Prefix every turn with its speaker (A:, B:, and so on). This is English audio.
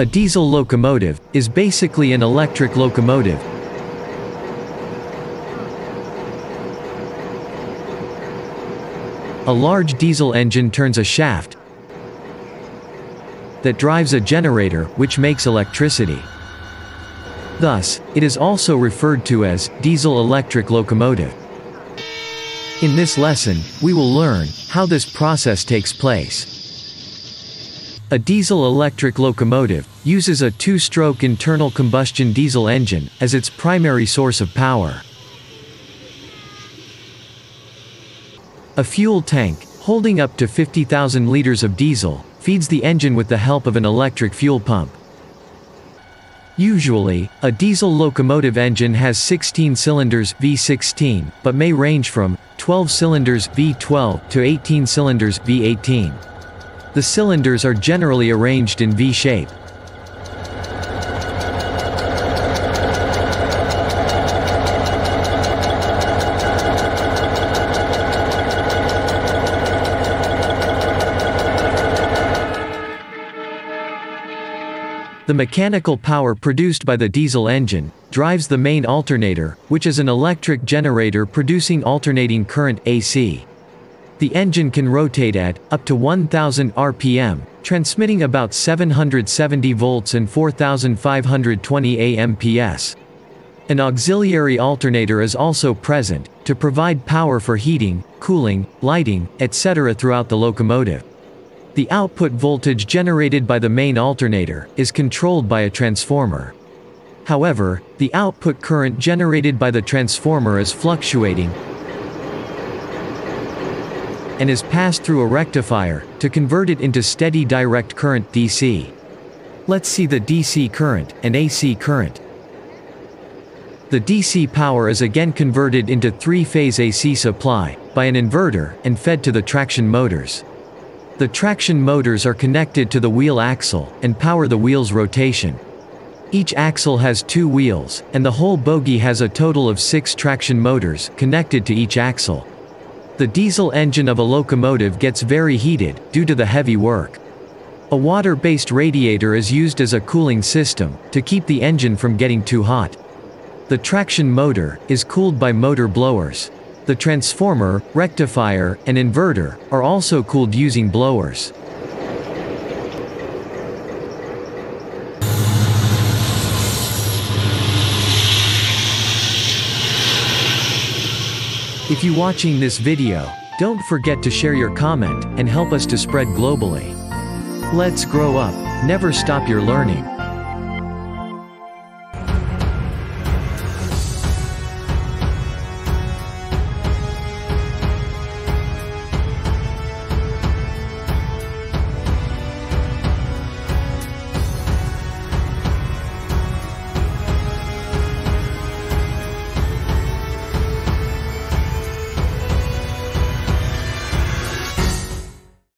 A: A diesel locomotive is basically an electric locomotive. A large diesel engine turns a shaft that drives a generator, which makes electricity. Thus, it is also referred to as diesel-electric locomotive. In this lesson, we will learn how this process takes place. A diesel-electric locomotive uses a two-stroke internal combustion diesel engine as its primary source of power. A fuel tank, holding up to 50,000 liters of diesel, feeds the engine with the help of an electric fuel pump. Usually, a diesel locomotive engine has 16 cylinders V16, but may range from 12 cylinders V12 to 18 cylinders V18. The cylinders are generally arranged in V shape. The mechanical power produced by the diesel engine drives the main alternator, which is an electric generator producing alternating current AC. The engine can rotate at up to 1000 rpm, transmitting about 770 volts and 4520 amps. An auxiliary alternator is also present to provide power for heating, cooling, lighting, etc. throughout the locomotive. The output voltage generated by the main alternator is controlled by a transformer. However, the output current generated by the transformer is fluctuating and is passed through a rectifier to convert it into steady direct current DC. Let's see the DC current and AC current. The DC power is again converted into three-phase AC supply by an inverter and fed to the traction motors. The traction motors are connected to the wheel axle, and power the wheel's rotation. Each axle has two wheels, and the whole bogie has a total of six traction motors, connected to each axle. The diesel engine of a locomotive gets very heated, due to the heavy work. A water-based radiator is used as a cooling system, to keep the engine from getting too hot. The traction motor, is cooled by motor blowers. The transformer, rectifier, and inverter are also cooled using blowers. If you watching this video, don't forget to share your comment and help us to spread globally. Let's grow up, never stop your learning.